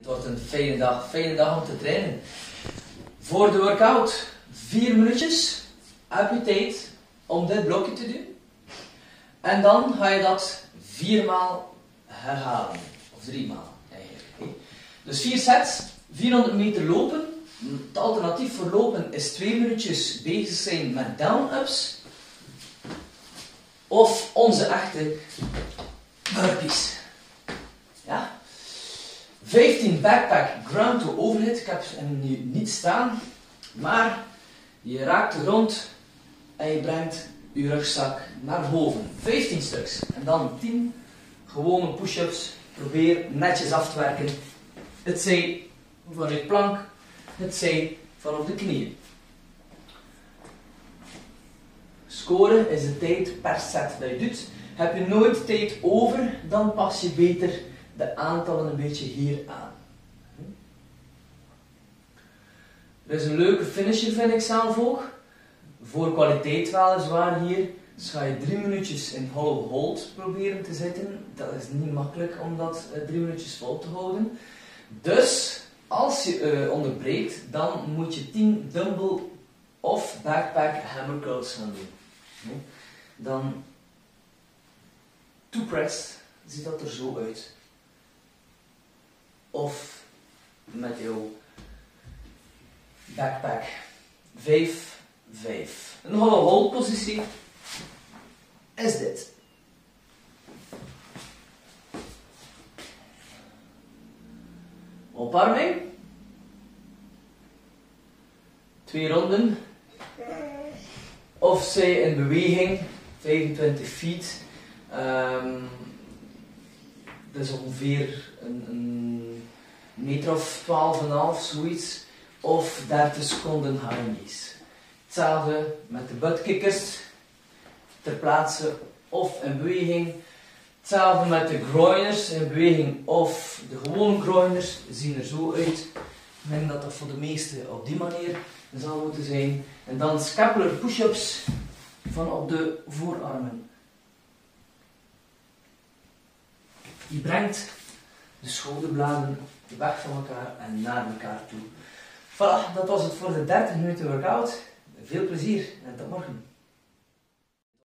Het wordt een fijne dag, fijne dag om te trainen. Voor de workout, vier minuutjes heb je tijd om dit blokje te doen. En dan ga je dat viermaal herhalen. Of driemaal eigenlijk. Dus vier sets, 400 meter lopen. Het alternatief voor lopen is twee minuutjes bezig zijn met down-ups. Of onze echte burpees. Ja? 15 backpack ground to overhead. Ik heb hem nu niet staan. Maar je raakt de grond en je brengt je rugzak naar boven. 15 stuks. En dan 10 gewone push-ups. Probeer netjes af te werken. Het zij vanuit plank, het zij vanaf de knieën. Scoren is de tijd per set dat je doet. Heb je nooit tijd over, dan pas je beter de aantallen een beetje hier aan. Er is een leuke finisher, vind ik zelf ook. Voor kwaliteit weliswaar hier. Dus ga je drie minuutjes in hollow hold proberen te zitten. Dat is niet makkelijk om dat uh, drie minuutjes vol te houden. Dus als je uh, onderbreekt, dan moet je 10 dumbbell of backpack hammer curls gaan doen. Dan two press ziet dat er zo uit. Of met jouw backpack. 5, 5. Een hollow hold positie is dit. Oparming. Twee ronden. Of zij in beweging, 25 feet. Um, dat is ongeveer een, een meter of 12,5, zoiets. Of 30 seconden knees. Hetzelfde met de buttkickers. Ter plaatse of in beweging. Hetzelfde met de groiners in beweging of de gewone groiners zien er zo uit. Ik denk dat dat voor de meesten op die manier zal moeten zijn. En dan scapular push-ups van op de voorarmen. Je brengt de schouderbladen weg van elkaar en naar elkaar toe. Voilà, dat was het voor de 30 minuten workout. Veel plezier en tot morgen.